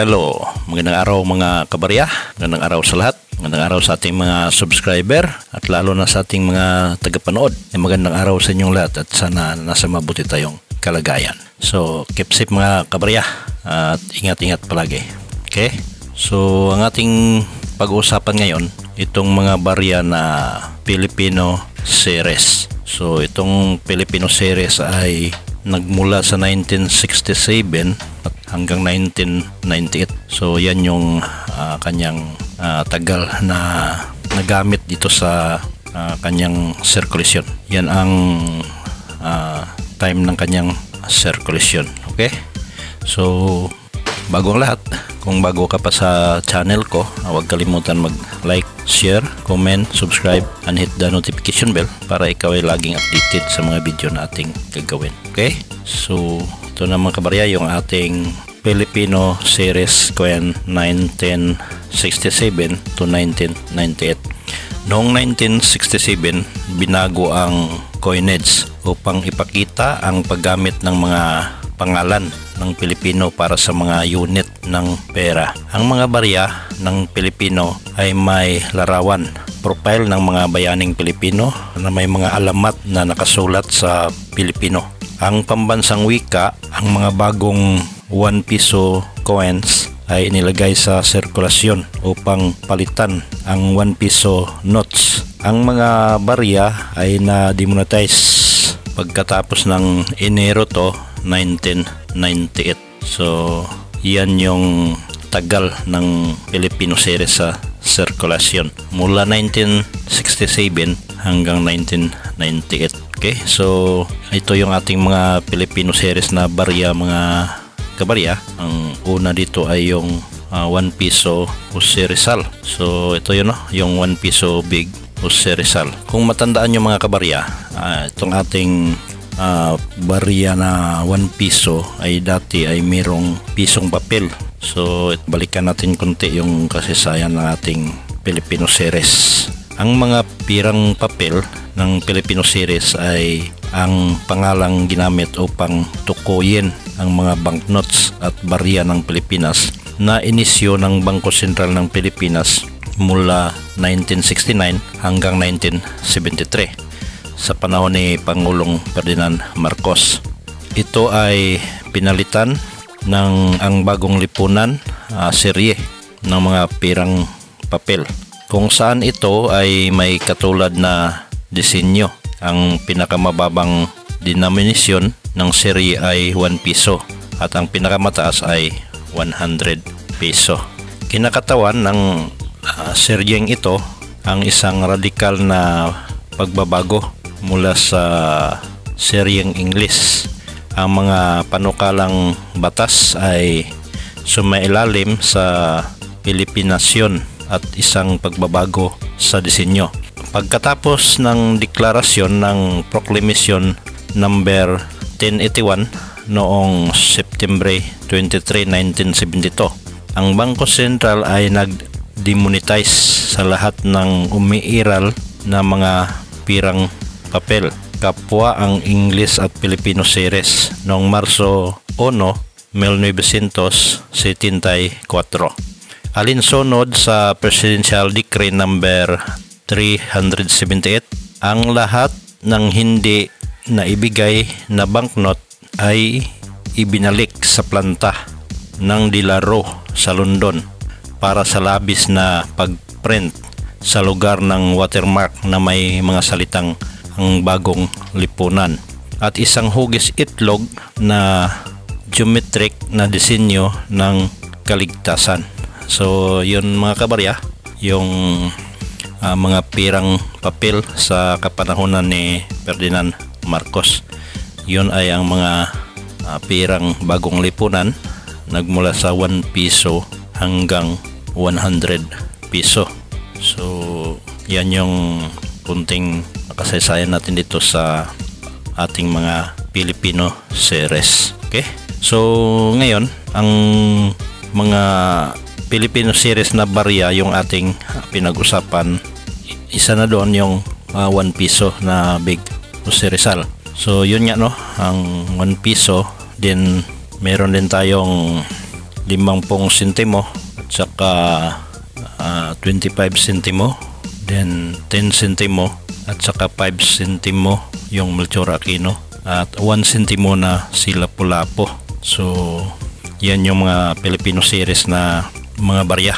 Hello, magandang araw mga kabarya, magandang araw sa lahat, magandang araw sa ating mga subscriber at lalo na sa ating mga tagapanood. Eh, magandang araw sa inyong lahat at sana nasa mabuti tayong kalagayan. So, keep safe mga kabarya at ingat-ingat palagi. Okay? So, ang ating pag-uusapan ngayon, itong mga barya na Filipino series. So, itong Filipino series ay nagmula sa 1967 at hanggang 1998. So yan yung uh, kanyang uh, tagal na nagamit dito sa uh, kanyang circulation. Yan ang uh, time ng kanyang circulation. Okay? So bago ang lahat, kung bago ka pa sa channel ko, huwag kalimutan mag-like, share, comment, subscribe, and hit the notification bell para ikaw ay laging updated sa mga video na ating gagawin. Okay? So, ito na mga kabarya yung ating Filipino series Quen 1967 to 1998. Noong 1967, binago ang coinage upang ipakita ang paggamit ng mga pangalan ng Pilipino para sa mga unit ng pera. Ang mga barya ng Pilipino ay may larawan, profile ng mga bayaning Pilipino na may mga alamat na nakasulat sa Pilipino. Ang pambansang wika, ang mga bagong 1 piso coins ay inilagay sa sirkulasyon upang palitan ang 1 piso notes. Ang mga barya ay na-demonetize pagkatapos ng Enero to 1998. So, yan yung tagal ng Filipino series sa sirkulasyon mula 1967 hanggang 1998. Okay, so ito yung ating mga Filipino series na barya mga kabarya. Ang una dito ay yung uh, 1 piso Jose Rizal. So ito yun no, yung 1 piso big Jose Rizal. Kung matandaan yung mga kabarya, uh, itong ating uh, barya na 1 piso ay dati ay mayroong pisong papel. So balikan natin konti yung kasaysayan ng ating Filipino series. Ang mga pirang papel ng Filipino series ay ang pangalang ginamit upang tukuyin ang mga banknotes at barya ng Pilipinas na inisyo ng Bangko Sentral ng Pilipinas mula 1969 hanggang 1973 sa panahon ni Pangulong Ferdinand Marcos. Ito ay pinalitan ng ang bagong lipunan uh, serye ng mga pirang papel kung saan ito ay may katulad na disenyo. Ang pinakamababang denomination ng serye ay 1 piso at ang pinakamataas ay 100 piso. Kinakatawan ng uh, seryeng ito ang isang radikal na pagbabago mula sa seryeng English. Ang mga panukalang batas ay sumailalim sa Pilipinasyon at isang pagbabago sa disenyo. Pagkatapos ng deklarasyon ng Proclamation number 1081 noong September 23, 1972, ang Bangko Sentral ay nag-demonetize sa lahat ng umiiral na mga pirang papel. Kapwa ang English at Filipino series noong Marso 1, 1974 alinsunod sa Presidential Decree number 378 ang lahat ng hindi na ibigay na banknote ay ibinalik sa planta ng Dilaro sa London para sa labis na pagprint sa lugar ng watermark na may mga salitang ang bagong lipunan at isang hugis itlog na geometric na disenyo ng kaligtasan. So yun mga kabarya, yung uh, mga pirang papel sa kapanahonan ni Ferdinand Marcos. Yun ay ang mga uh, pirang bagong lipunan nagmula sa 1 piso hanggang 100 piso. So yan yung kunting kasaysayan natin dito sa ating mga Filipino series. Okay? So ngayon, ang mga Filipino series na barya yung ating pinag-usapan. Isa na doon yung uh, 1 piso na big Jose Rizal. So yun nga no, ang 1 piso din meron din tayong 50 sentimo at saka ah, 25 sentimo then 10 sentimo at saka 5 sentimo yung Melchor Aquino. At 1 sentimo na si Lapu-Lapu so yan yung mga Filipino series na mga barya.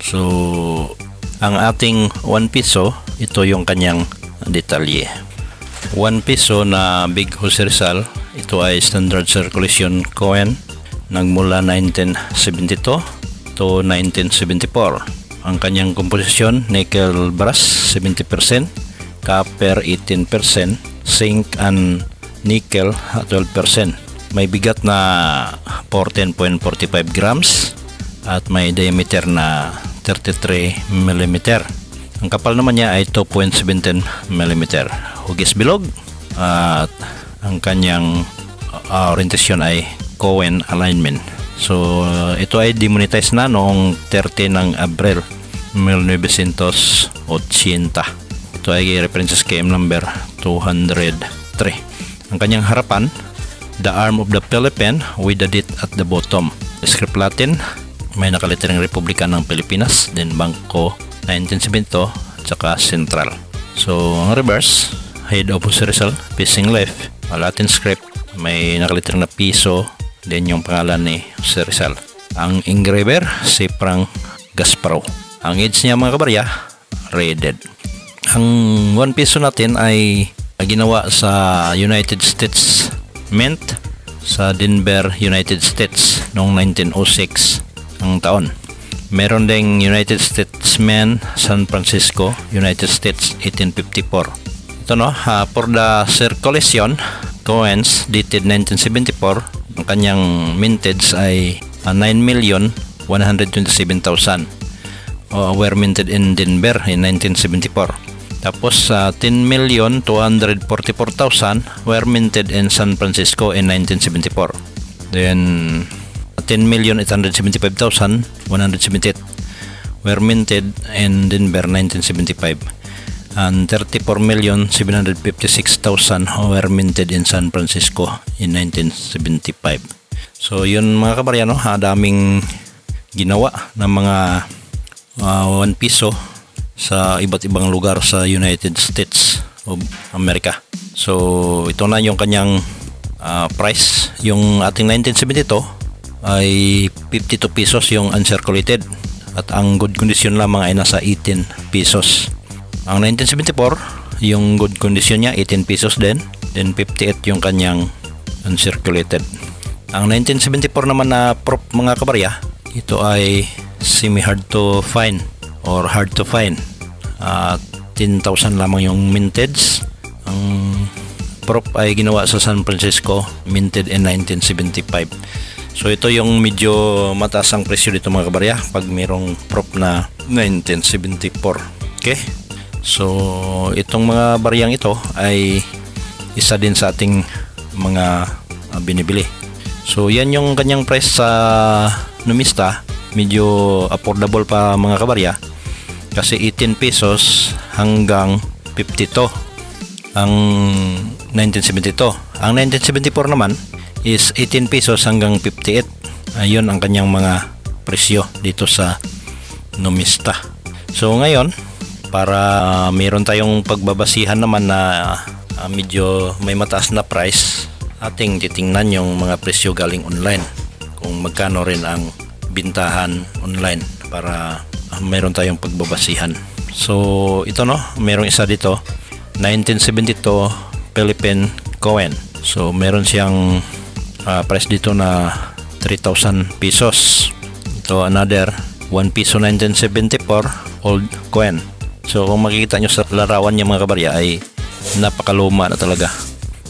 So ang ating 1 piso ito yung kanyang detalye. 1 piso na Big Jose Rizal. Ito ay standard circulation coin nagmula 1972 to 1974 ang kanyang komposisyon nickel brass 70% copper 18% zinc and nickel 12% may bigat na 14.45 grams at may diameter na 33 mm ang kapal naman niya ay 2.17 mm hugis bilog at ang kanyang uh, orientasyon ay Cohen alignment. So ito ay demonetize na noong 30 ng Abril 1980 ito ay reference scheme number 203 ang kanyang harapan the arm of the Philippine with the date at the bottom. Script Latin may nakaliterang Republika ng Pilipinas then Bangko 1972 at saka Central. So ang reverse head of Rizal facing left a Latin script may nakaliterang na piso then yung pangalan ni Rizal. Ang engraver si Frank Gasparo ang edge niya mga kabarya rated ang 1 piso natin ay ginawa sa United States Mint sa Denver, United States noong 1906 ang taon. Meron ding United States Men, San Francisco, United States 1854. Ito no, uh, for the circulation, coins dated 1974, ang kanyang mintage ay uh, 9,127,000 uh, were minted in Denver in 1974. Tapos uh, 10,244,000 were minted in San Francisco in 1974. Then 10,875,178 were minted in Denver 1975 and 34,756,000 were minted in San Francisco in 1975. So yun mga kabaryano, ha, daming ginawa ng mga uh, 1 piso sa iba't ibang lugar sa United States of America. So ito na yung kanyang uh, price. Yung ating 1972 ay 52 pesos yung uncirculated at ang good condition lamang ay nasa 18 pesos. Ang 1974, yung good condition niya 18 pesos din, then 58 yung kanyang uncirculated. Ang 1974 naman na prop mga kabarya, ito ay semi hard to find or hard to find. Uh, 10,000 lamang yung mintage. Ang prop ay ginawa sa San Francisco, minted in 1975. So ito yung medyo mataas ang presyo dito mga kabarya pag mayroong prop na 1974. Okay? So itong mga bariyang ito ay isa din sa ating mga uh, binibili. So yan yung kanyang price sa Numista. Medyo affordable pa mga kabarya kasi 18 pesos hanggang 52 ang 1972 ang 1974 naman is 18 pesos hanggang 58 ayun ang kanyang mga presyo dito sa numista. So ngayon para uh, meron tayong pagbabasihan naman na uh, medyo may mataas na price ating titingnan yung mga presyo galing online. Kung magkano rin ang bintahan online para meron tayong pagbabasihan. So, ito no, merong isa dito, 1972 Philippine Coin. So, meron siyang uh, price dito na 3,000 pesos. Ito another 1 piso 1974 old coin. So, kung makikita nyo sa larawan niya mga kabarya ay napakaluma na talaga.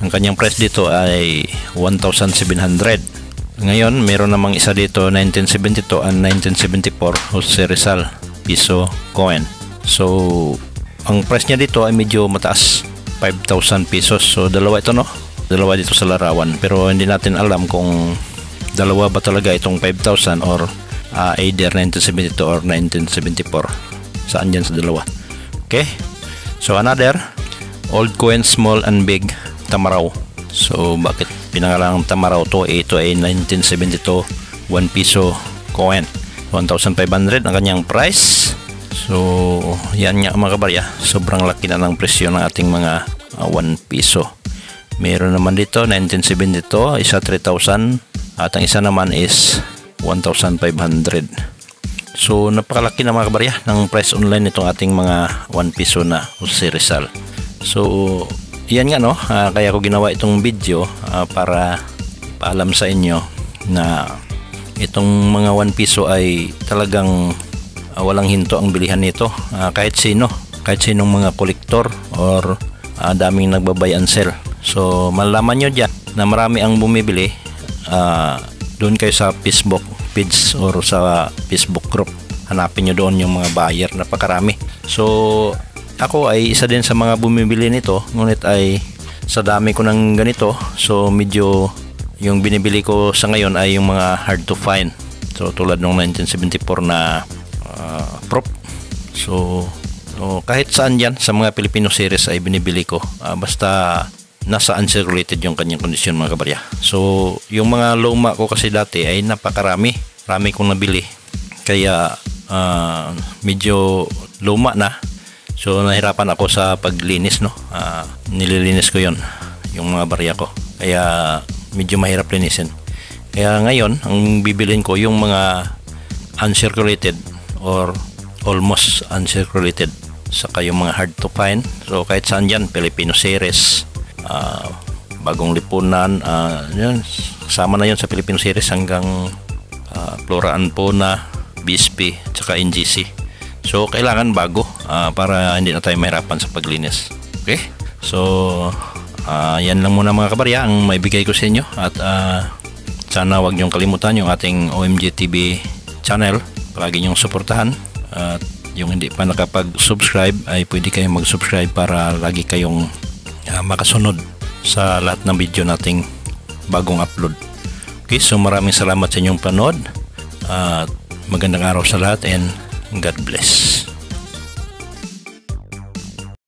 Ang kanyang price dito ay 1,700 ngayon, meron namang isa dito 1972 and 1974 Jose Rizal piso coin. So, ang price niya dito ay medyo mataas 5,000 pesos. So, dalawa ito no? Dalawa dito sa larawan. Pero hindi natin alam kung dalawa ba talaga itong 5,000 or uh, either 1972 or 1974. Saan dyan sa dalawa? Okay? So, another old coin, small and big, tamaraw. So, bakit pinangalang Tamaraw to ito ay 1972 1 piso coin. 1,500 ang kanyang price. So, yan nga mga kabarya. Sobrang laki na ng presyo ng ating mga uh, 1 piso. Meron naman dito 1972, isa 3,000 at ang isa naman is 1,500. So napakalaki na mga kabarya ng price online nitong ating mga 1 piso na Jose Rizal. So yan nga no, uh, kaya ko ginawa itong video uh, para paalam sa inyo na itong mga 1 piso ay talagang uh, walang hinto ang bilihan nito. Uh, kahit sino kahit sinong mga kolektor or uh, daming nagbabay and sell. So malalaman nyo dyan na marami ang bumibili uh, doon kayo sa Facebook page or sa Facebook group. Hanapin nyo doon yung mga buyer napakarami. So ako ay isa din sa mga bumibili nito ngunit ay sa dami ko ng ganito so medyo yung binibili ko sa ngayon ay yung mga hard to find. So tulad ng 1974 na uh, prop. So, so kahit saan yan sa mga Filipino series ay binibili ko. Uh, basta nasa uncirculated yung kanyang kondisyon mga kabarya. So yung mga luma ko kasi dati ay napakarami. Rami kong nabili. Kaya uh, medyo luma na so nahirapan ako sa paglinis no uh, nililinis ko yon yung mga barya ko kaya medyo mahirap linisin. Kaya ngayon, ang bibilin ko yung mga uncirculated or almost uncirculated saka yung mga hard to find. So kahit saan dyan, Filipino series, uh, bagong lipunan, uh, yun, sama na yun sa Filipino series hanggang uh, Flora Anpona, BSP, saka NGC. So kailangan bago uh, para hindi na tayo mahirapan sa paglinis. Okay? So uh, yan lang muna mga kabarya ang maibigay ko sa inyo at uh, sana wag niyong kalimutan yung ating OMG TV channel palagi niyong suportahan at yung hindi pa nakapag-subscribe ay pwede kayong mag-subscribe para lagi kayong uh, makasunod sa lahat ng video nating bagong upload okay so maraming salamat sa inyong panood at uh, magandang araw sa lahat and God bless